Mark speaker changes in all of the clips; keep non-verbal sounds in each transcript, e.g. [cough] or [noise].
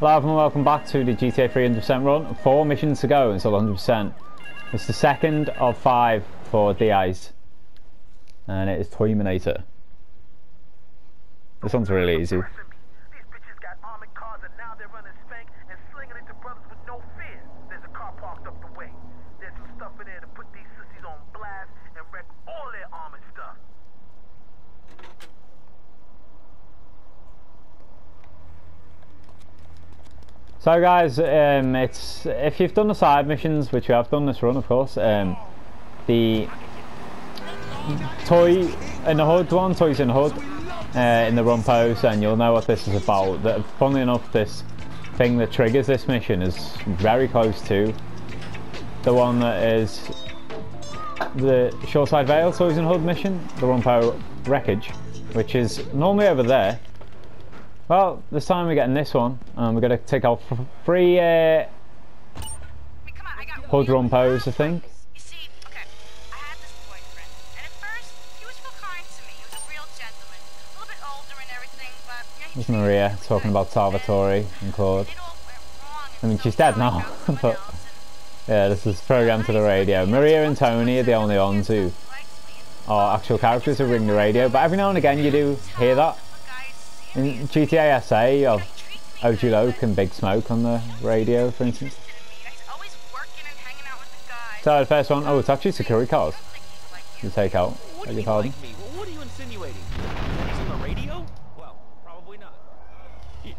Speaker 1: Hello and welcome back to the GTA 300% run. Four missions to go until 100%. It's the second of five for D-Ice. And it is Toyminator. This one's really easy. So guys, um, it's if you've done the side missions, which you have done this run of course, um, the toy in the hood one, toys in the hood, uh, in the run pose, and you'll know what this is about. That, funnily enough, this thing that triggers this mission is very close to the one that is the Shoreside Vale Toys in Hood mission, the Rumpo Wreckage, which is normally over there, well, this time we're getting this one, and we're going to take our free uh, hood rumpos, I think. There's Maria talking about Salvatore and Claude. I mean, she's dead now, [laughs] but yeah, this is programmed to the radio. Maria and Tony are the only ones who are actual characters who ring the radio, but every now and again you do hear that. In GTA SA of OG Loc and Big Smoke on the radio, for instance. So the first one, oh, it's actually security cars. You take out. Beg your pardon.
Speaker 2: What are you insinuating? He's on the radio? Well, probably not.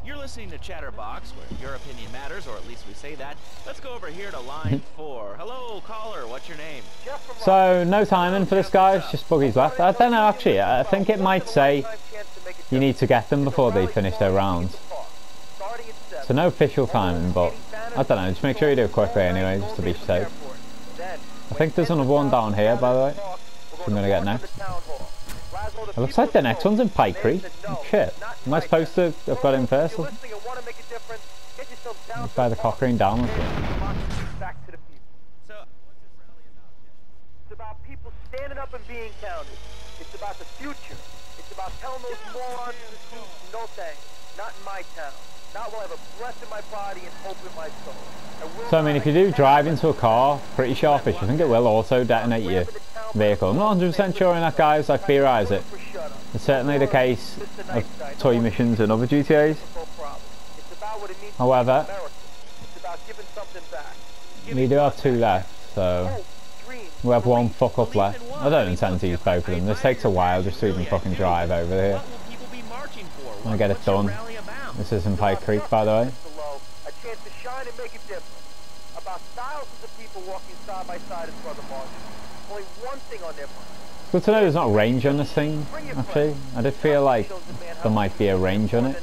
Speaker 2: You're listening to Chatterbox, where your opinion matters, or at least we say that. Let's go over here to line [laughs] four. Hello, caller. What's your name?
Speaker 1: So no timing for this guy. It's just buggies left. I don't know actually. I think it might say you need to get them before they finish their rounds. So no official timing, but I don't know, just make sure you do it quickly anyway, just to be safe. I think there's another one down here, by the way, I'm going to get next. It looks like the next one's in Pike Creek. Oh, shit. Am I supposed to have got in first? Let's buy the Cochrane Dam with
Speaker 3: It's about people standing up and being counted. It's about the future It's about telling those morons in the suits, no thanks. Not in my town. Not while I have a breath in my body and hope in my soul.
Speaker 1: So I mean, if you do drive into a car pretty sharpish, I think it will also detonate your vehicle. I'm not 100% sure on that, guys. I theorise it. It's certainly the case of toy missions and other GTAs. However, we do have two left, so oh, we have one fuck up left. I don't intend to use both of them. This takes a while just to even fucking drive over here. Gonna get it done. This is in Pike Creek, by the way. It's good to know there's not range on this thing, actually. I did feel like there might be a range on it.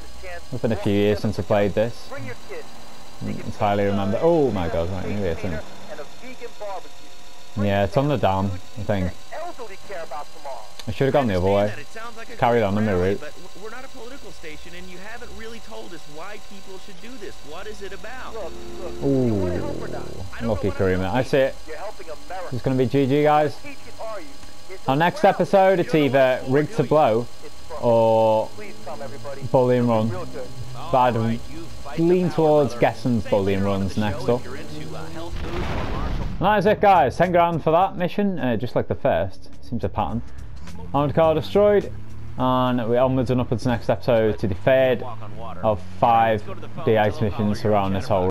Speaker 1: It's been a few years since I played this. I entirely remember. Oh my god, right, maybe it's in. Yeah, it's on the dam, I think. I should have gone the other way. Carried on the mirror route.
Speaker 2: But we're not a political station, and you haven't really told us why people should do this. What is it about?
Speaker 1: Ooh, lucky Karima. I see it. It's going to be GG, guys. Our next episode, it's either Rigged to Blow or Bullion Run. But I'd lean towards guessing Bullion Runs next up. And that is it guys, 10 grand for that mission, uh, just like the first, seems a pattern. Armored car destroyed, and we're onwards and upwards next episode to the third of five D-Ice missions around this whole